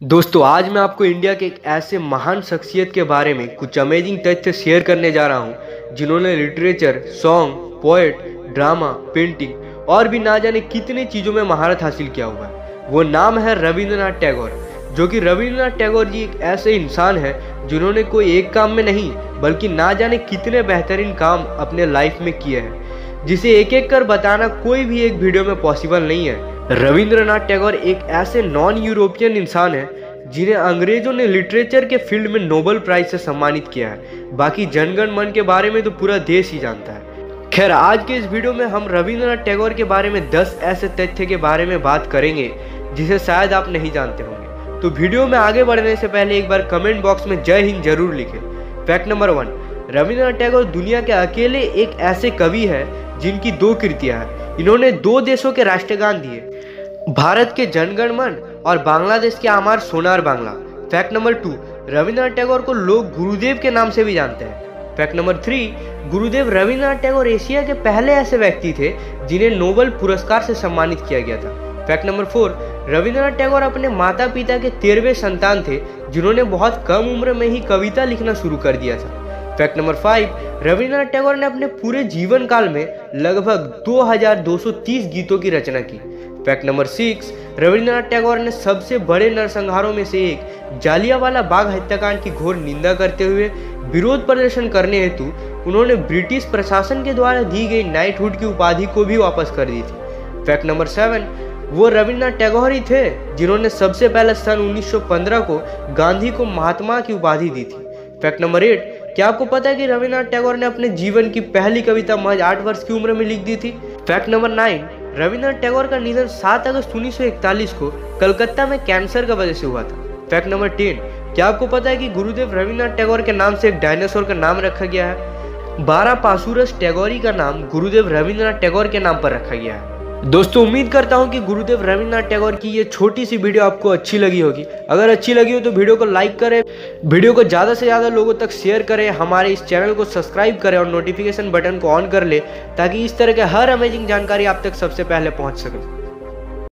दोस्तों, आज मैं आपको इंडिया के एक ऐसे महान शख्सियत के बारे में कुछ अमेजिंग तथ्य शेयर करने जा रहा हूँ, जिन्होंने literature song poet drama painting और भी ना जाने कितने चीज़ों में महारत हासिल किया हुआ है। वो नाम है रविंद्रनाथ टैगोर, जो कि रविंद्रनाथ टैगोर जी एक ऐसे इंसान हैं जिन्होंने कोई एक काम में नहीं, बल्कि ना जाने कितने बेहतरीन काम अपने लाइफ में किए हैं। जिसे एक एक कर बताना कोई भी एक वीडियो में पॉसिबल नहीं है। रविंद्रनाथ टैगोर एक ऐसे नॉन यूरोपियन इंसान है, जिन्हें अंग्रेज़ों ने लिटरेचर के फ़ील्ड में नोबल प्राइज से सम्मानित किया है। बाकी जनगण मन के बारे में तो पूरा देश ही जानता है। खैर, आज के इस वीडियो में हम रविंद्रनाथ टैगोर के बारे में 10 ऐसे तथ्य के बारे में बात करेंगे, जिसे शायद आप नहीं जानते होंगे। तो वीडियो में आगे बढ़ने से पहले एक बार कमेंट बॉक्स में जय हिंद ज़रूर लिखें। Fact number one Rabindranath Tagore दुनिया के अकेले एक ऐसे कवि है, जिनकी दो कृतियाँ हैं। इन्होंने दो देशों के राष्ट्रगान दिए भारत के जनगण मन और बांग्लादेश के Amar Sonar Bangla. Fact number two Rabindranath Tagore को लोग गुरुदेव के नाम से भी जानते हैं। Fact number three Gurudev Rabindranath Tagore Asia के पहले ऐसे व्यक्ति थे जिन्हें नोबल पुरस्कार से सम्मानित किया गया था। Fact number four Rabindranath Tagore अपने माता पिता के तेरहवें संतान थे, जिन्होंने बहुत कम उम्र में ही कविता लिखना शुरू कर दिया था। Fact number five Rabindranath Tagore ने अपने पूरे जीवन काल में लगभग 2230 गीतों की रचना की। Fact number six Rabindranath Tagore ने सबसे बड़े नरसंहारों में से एक, जालियावाला बाग हत्याकांड की घोर निंदा करते हुए विरोध प्रदर्शन करने हेतु उन्होंने ब्रिटिश प्रशासन के द्वारा दी गई नाइटहुड की उपाधि को भी वापस कर दी थी। फैक्ट नंबर सेवन वो रविन्द्रनाथ टैगोर ही थे जिन्होंने सबसे पहले सन 1915 को गांधी को महात्मा की उपाधि दी थी। फैक्ट नंबर एट क्या आपको पता है कि रविन्द्रनाथ टैगोर ने अपने जीवन की पहली कविता महज आठ वर्ष की उम्र में लिख दी थी? Fact number nine Rabindranath Tagore का निधन 7 अगस्त 1941 को कलकत्ता में कैंसर का वजह से हुआ था। फैक्ट नंबर टेन क्या आपको पता है कि गुरुदेव रविन्द्रनाथ टैगोर के नाम से एक डायनासोर का नाम रखा गया है? बारह पासुरस टैगोरी का नाम गुरुदेव रविन्द्रनाथ टैगोर के नाम पर रखा गया है। दोस्तों, उम्मीद करता हूँ कि गुरुदेव रविन्द्रनाथ टैगोर की ये छोटी सी वीडियो आपको अच्छी लगी होगी। अगर अच्छी लगी हो तो वीडियो को लाइक करें, वीडियो को ज़्यादा से ज़्यादा लोगों तक शेयर करें, हमारे इस चैनल को सब्सक्राइब करें और नोटिफिकेशन बटन को ऑन कर ले, ताकि इस तरह के हर अमेजिंग जानकारी आप तक सबसे पहले पहुँच सके।